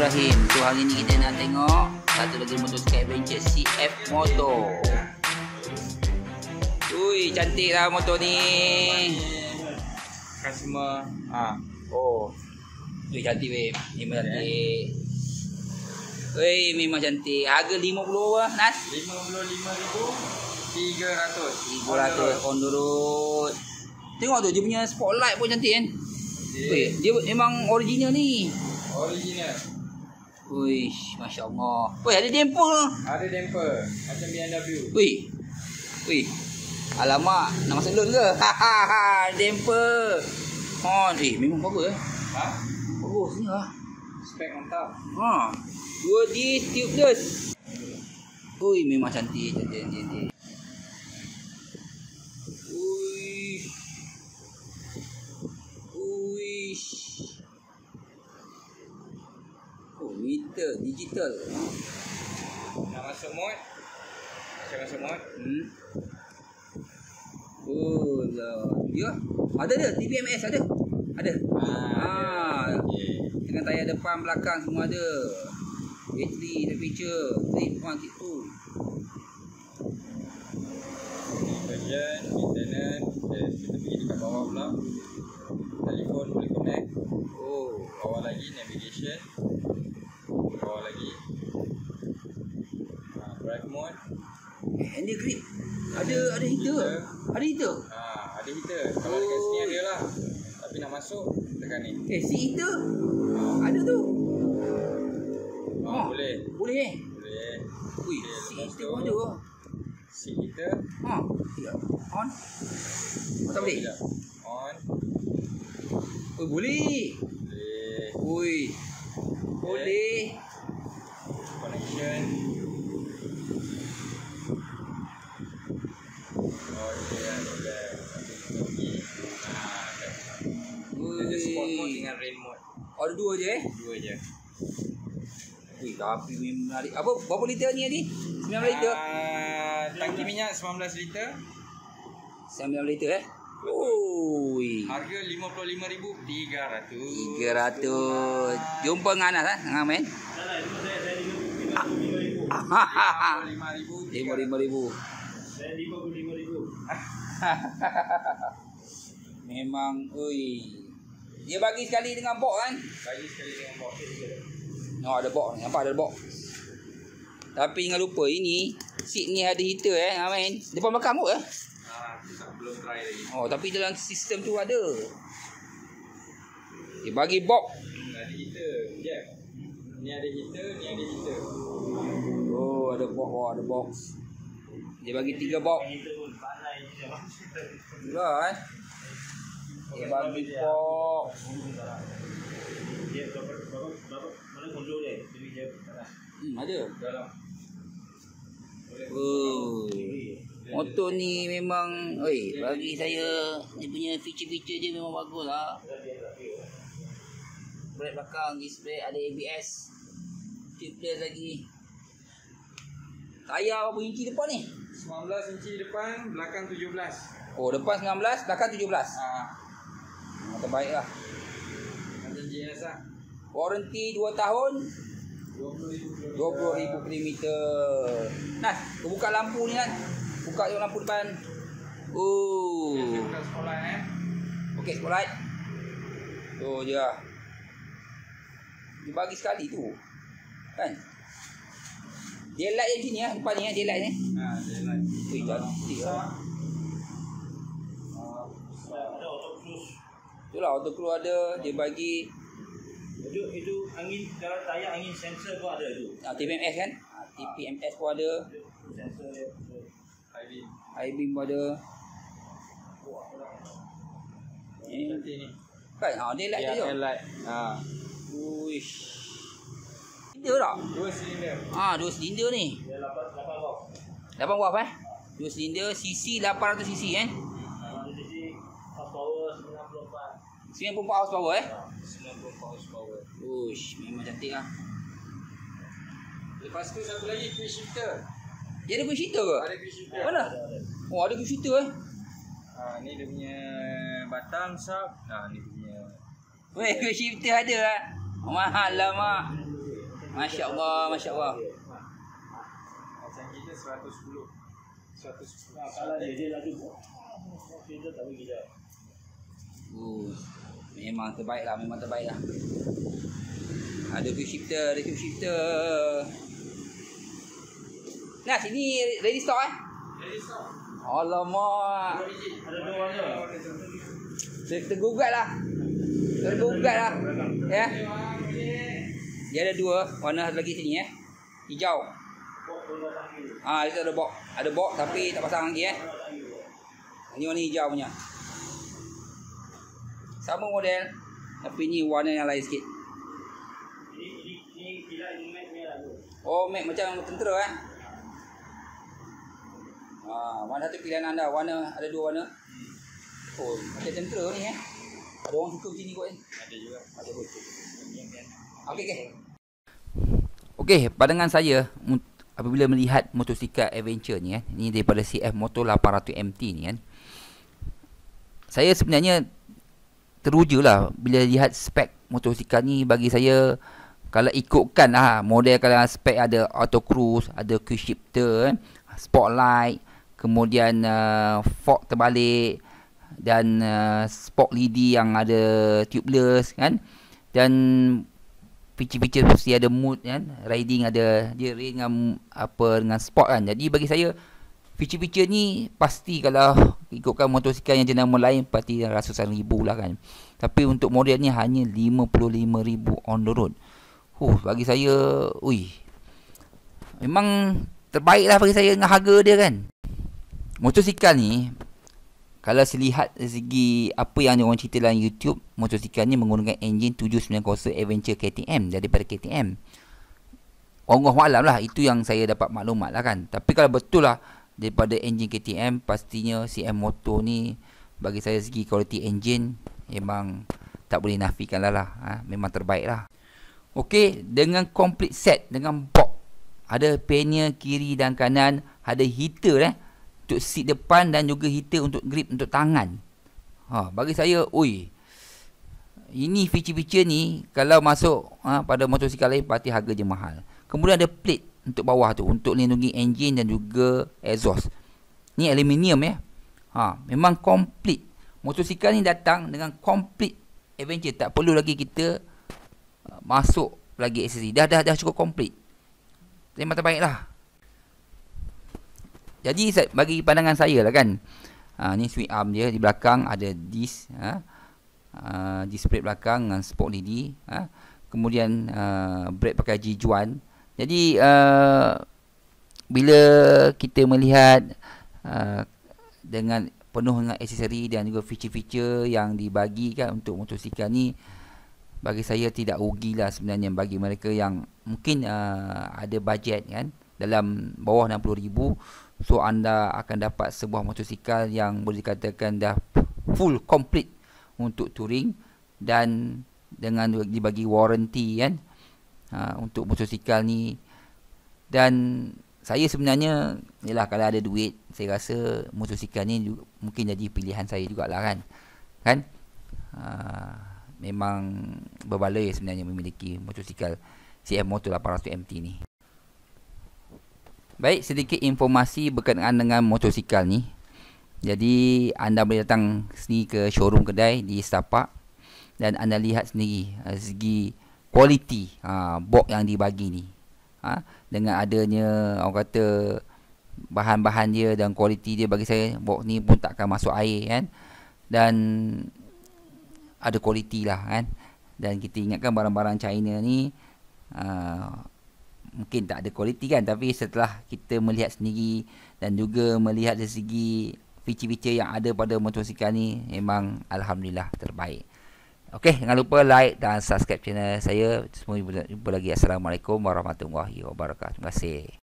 Bismillahirrahmanirrahim. So hari ni kita nak tengok satu lagi motor adventure CF Moto. Ui, cantik lah motor ni. Customer. Ha. Oh. Ui, cantik weh. Memang cantik. Ui, memang cantik. Harga 50 apa, Nas? RM55,300 300 on the road. Tengok tu dia punya spotlight pun cantik kan. Weh, dia memang original ni. Original Ui, Masya Allah. Weh, ada damper ke? Ada damper Macam BMW Wih. Wih. Alamak, nak masuk loan ke? Hahaha, damper. Hon, eh memang bagus eh. Ha? Bagus ni lah. Spek mantap Ha. 2D tubeless. Ui, memang cantik, cantik, cantik. cantik. Ui. Ui. Oh, meter digital. Nak masuk mod Macam masuk mod Hmm. Oh lah. Ya. Ada dia TPMS ada. Ada. Ah. Okay Dengan tayar depan belakang semua ada. Bateri, temperature, trip 1 tip 2. Version Maintenance eh, Kita pergi dekat bawah pula Telefon boleh connect Oh. Bawah lagi Navigation Bawah lagi ha, Drive mode Eh, handle grip. Ada ada heater. Heater. Ada heater. Ha, Ada heater Kalau dekat sini ada lah Tapi nak masuk Tekan ni Eh, si heater. Ada tu. ha, Ah. Boleh Boleh eh. Boleh Ui, Okey, si heater tu, pun ada. Seat heater Ha, tidak. On. Oh, tak boleh. Tidak. On Oh, boleh. Boleh Ui. Boleh. Connection Okay, boleh Ah, okay. Ada sport mode Ui. dengan rain mode Oh, ada dua je eh. Dua je Ui, tapi memang menarik. Apa berapa liter ni Adi? 9 liter. Ah, Tangki minyak 19 liter 9 liter eh. Ui. Harga RM55,300 300. Jumpa dengan Anas eh, dengan main. RM55,300 Lima lima ribu. Memang, ui. Dia bagi sekali dengan box kan? Bagi sekali dengan box Oh, ada box ni. Nampak ada box. Tapi jangan lupa ini seat ni ada heater eh, ha, main. Depan belakang kot eh. Tak belum try lagi Oh, tapi dalam sistem tu ada. Dia bagi box. Hmm, Ada heater Jap Ni ada heater Ni ada heater Oh, ada box, oh, ada box. Dia bagi tiga box. Itulah eh. Dia bagi box. Hmm, ada. Dalam Oh. Motor ni memang oi bagi saya dia punya feature-feature dia memang bagus lah. Brake belakang display ada ABS. Tubeless lagi. Tayar berapa inci depan ni? 19 inci depan Belakang 17 Oh depan 19, belakang 17. Ah, Ah, terbaik lah. Lah Warranty 2 tahun, 20,000 20,000 km. Nah, kau buka lampu ni kan. Buka je lampu depan. Oh. Sekolah eh Okey, spotlight. Tu je lah. Dia bagi sekali tu. Kan? Dia light yang sini lah. Depan ni lah. Dia light ni. Ha, dia lain Ui, cantik lah. Tu lah auto crew ada. Dia bagi Itu itu angin kalau tayar angin sensor pun ada tu. ah, TPMS kan. Ah, TPMS pun ada. Sensor dia. Ivy High beam pun ada. Eh, Cantik ni kan? Ha, dia light Ya, tu je. light Ha Uish. Silinder tak? Dua silinder Ah, dua silinder ni. Dia 8 8 watt. 8 watt eh? Dua silinder CC 800 cc kan? Kalau di sini horsepower 94. 94 horsepower eh? 94 horsepower Uish, memang cantik lah. Lepas tu satu lagi quick shifter Dia ada quick shifter ke? Ada quick shifter Mana? Oh, ada quick shifter eh? Ha, ni dia punya batang sub. Ha, ni dia punya Weh, quick shifter ada lah. Mahal lah, mak. Masya Allah, Masya Allah. Macam kita 110. 110. Ah, kalau dia dia laju. Kita tak bagi dia. Uh, memang terbaik lah, memang terbaik lah. Ada view shifter, ada view shifter. Nah, sini ready stock eh? Jadi stop. Alamak. Ada dua warna. Ter- Tergugat lah. Tergugat lah. Ya. Dia ada dua warna satu lagi sini eh. Hijau. Ah, itu ada box. Ada box tapi tak pasang lagi eh. Ini warna hijau punya. Sama model tapi ni warna yang lain sikit. Oh, Mac macam tentera eh. Ah, mana satu pilihan anda? Warna ada dua warna. Oh, macam tentera ni eh. Ada orang suka macam ni kot eh. Ada juga. Ada betul. Okey okey. Okey, pandangan saya apabila melihat motosikal adventure ni kan, ni daripada CF Moto 800 MT ni kan. Saya sebenarnya teruja lah bila lihat spek motosikal ni. Bagi saya kalau ikutkan ah model kalau spek ada auto cruise, ada quick shifter kan, spotlight, kemudian uh, fork terbalik dan uh, sport lidi yang ada tubeless kan. Dan feature-feature mesti ada mood kan. Riding ada dia dengan apa dengan sport kan. Jadi bagi saya feature-feature ni pasti kalau ikutkan motosikal yang jenama lain pasti ratusan ribu lah kan tapi untuk model ni hanya 55,000 on the road huh bagi saya ui memang terbaik lah bagi saya dengan harga dia kan motosikal ni kalau saya lihat dari segi apa yang orang cerita dalam YouTube, motosikal ni menggunakan enjin 790 Adventure KTM daripada KTM. Allah malam lah, itu yang saya dapat maklumat lah kan. Tapi kalau betul lah daripada enjin KTM, pastinya CM Moto ni bagi saya segi kualiti enjin memang tak boleh nafikan lah lah. Ha, memang terbaik lah. Okey, dengan complete set, dengan box. Ada panel kiri dan kanan, ada heater eh untuk seat depan dan juga heater untuk grip untuk tangan. Ha, bagi saya, oi. Ini feature-feature ni kalau masuk ha, pada motosikal lain pasti harga je mahal. Kemudian ada plate untuk bawah tu untuk lindungi enjin dan juga exhaust. Ni aluminium ya. Ha, memang complete. Motosikal ni datang dengan complete adventure. Tak perlu lagi kita uh, masuk lagi aksesori. Dah dah dah cukup complete. Memang terbaik lah. Jadi bagi pandangan saya lah kan. Ha, ni swing arm dia di belakang ada disc ha. Uh, disc brake belakang dengan sport lidi ha. Kemudian uh, brake pakai G-Juan. Jadi uh, bila kita melihat uh, dengan penuh dengan aksesori dan juga feature-feature yang dibagikan untuk motosikal ni bagi saya tidak rugilah sebenarnya bagi mereka yang mungkin uh, ada bajet kan dalam bawah 60,000 so anda akan dapat sebuah motosikal yang boleh dikatakan dah full complete untuk touring dan dengan dibagi warranty kan ha, untuk motosikal ni. Dan saya sebenarnya yalah kalau ada duit saya rasa motosikal ni juga, mungkin jadi pilihan saya jugalah kan? Kan? Ha, memang berbaloi sebenarnya memiliki motosikal CM Moto 800 MT ni. Baik, sedikit informasi berkenaan dengan motosikal ni. Jadi, anda boleh datang sini ke showroom kedai di Setapak dan anda lihat sendiri uh, segi kualiti uh, box yang dibagi ni. Ha, dengan adanya orang kata bahan-bahan dia dan kualiti dia bagi saya box ni pun tak akan masuk air kan. Dan ada kualiti lah kan. Dan kita ingatkan barang-barang China ni uh, mungkin tak ada kualiti kan tapi setelah kita melihat sendiri dan juga melihat dari segi feature-feature yang ada pada motosikal ni memang alhamdulillah terbaik. Okey, jangan lupa like dan subscribe channel saya. Semua jumpa lagi. Assalamualaikum warahmatullahi wabarakatuh. Terima kasih.